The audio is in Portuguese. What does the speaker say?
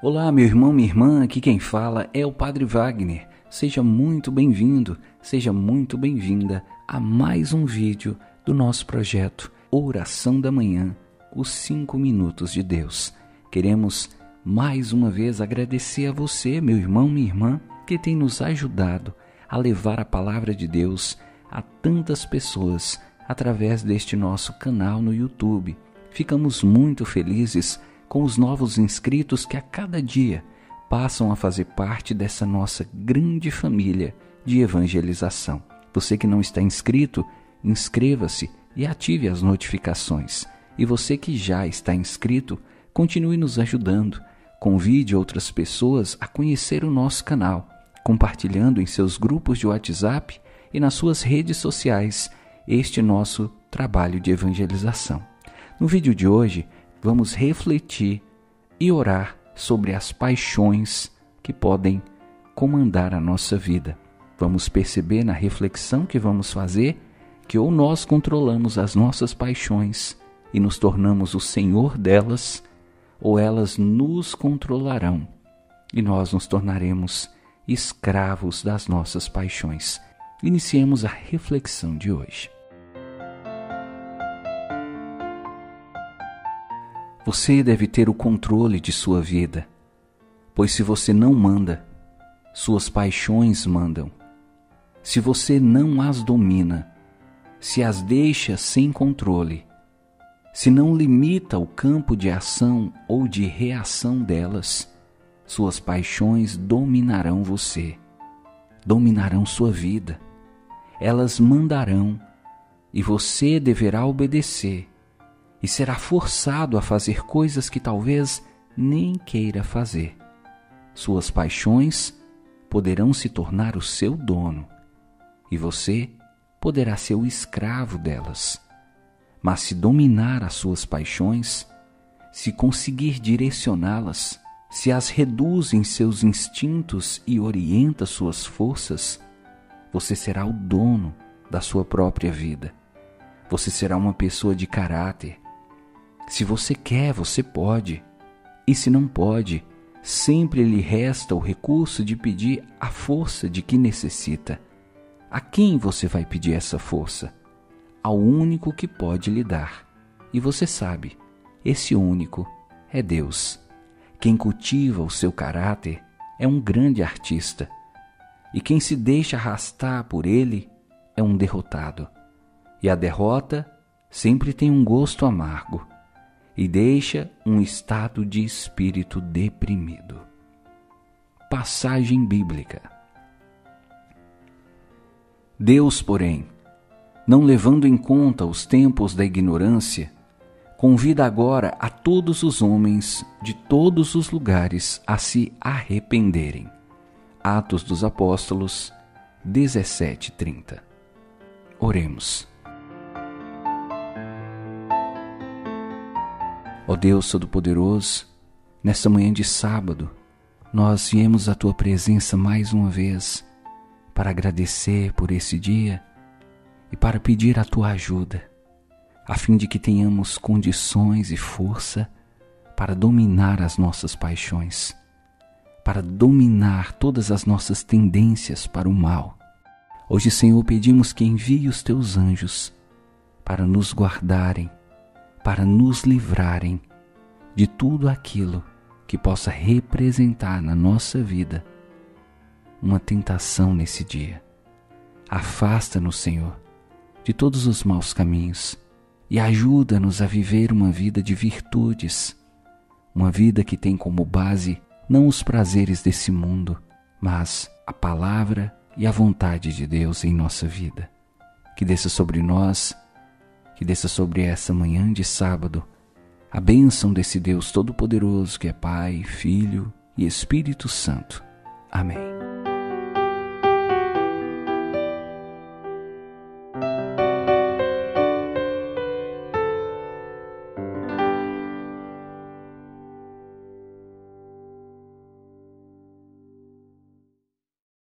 Olá, meu irmão, minha irmã, aqui quem fala é o Padre Wagner. Seja muito bem-vindo, seja muito bem-vinda a mais um vídeo do nosso projeto Oração da Manhã, os 5 Minutos de Deus. Queremos mais uma vez agradecer a você, meu irmão, minha irmã, que tem nos ajudado a levar a palavra de Deus a tantas pessoas através deste nosso canal no YouTube. Ficamos muito felizes com os novos inscritos que a cada dia passam a fazer parte dessa nossa grande família de evangelização. Você que não está inscrito, inscreva-se e ative as notificações. E você que já está inscrito, continue nos ajudando. Convide outras pessoas a conhecer o nosso canal, compartilhando em seus grupos de WhatsApp e nas suas redes sociais este nosso trabalho de evangelização. No vídeo de hoje, vamos refletir e orar sobre as paixões que podem comandar a nossa vida. Vamos perceber na reflexão que vamos fazer que ou nós controlamos as nossas paixões e nos tornamos o senhor delas, ou elas nos controlarão e nós nos tornaremos escravos das nossas paixões. Iniciemos a reflexão de hoje. Você deve ter o controle de sua vida, pois se você não manda, suas paixões mandam. Se você não as domina, se as deixa sem controle, se não limita o campo de ação ou de reação delas, suas paixões dominarão você, dominarão sua vida. Elas mandarão e você deverá obedecer e será forçado a fazer coisas que talvez nem queira fazer. Suas paixões poderão se tornar o seu dono e você poderá ser o escravo delas. Mas se dominar as suas paixões, se conseguir direcioná-las, se as reduz em seus instintos e orienta suas forças, você será o dono da sua própria vida. Você será uma pessoa de caráter, se você quer, você pode. E se não pode, sempre lhe resta o recurso de pedir a força de que necessita. A quem você vai pedir essa força? Ao único que pode lhe dar. E você sabe, esse único é Deus. Quem cultiva o seu caráter é um grande artista. E quem se deixa arrastar por ele é um derrotado. E a derrota sempre tem um gosto amargo e deixa um estado de espírito deprimido. Passagem bíblica. Deus, porém, não levando em conta os tempos da ignorância, convida agora a todos os homens de todos os lugares a se arrependerem. Atos dos Apóstolos 17:30. Oremos. Ó Deus Todo-Poderoso, nesta manhã de sábado, nós viemos à tua presença mais uma vez para agradecer por esse dia e para pedir a tua ajuda, a fim de que tenhamos condições e força para dominar as nossas paixões, para dominar todas as nossas tendências para o mal. Hoje, Senhor, pedimos que envie os teus anjos para nos guardarem para nos livrarem de tudo aquilo que possa representar na nossa vida uma tentação nesse dia. Afasta-nos, Senhor, de todos os maus caminhos e ajuda-nos a viver uma vida de virtudes, uma vida que tem como base não os prazeres desse mundo, mas a palavra e a vontade de Deus em nossa vida. Que desça sobre nós que desça sobre essa manhã de sábado a bênção desse Deus Todo-Poderoso que é Pai, Filho e Espírito Santo. Amém.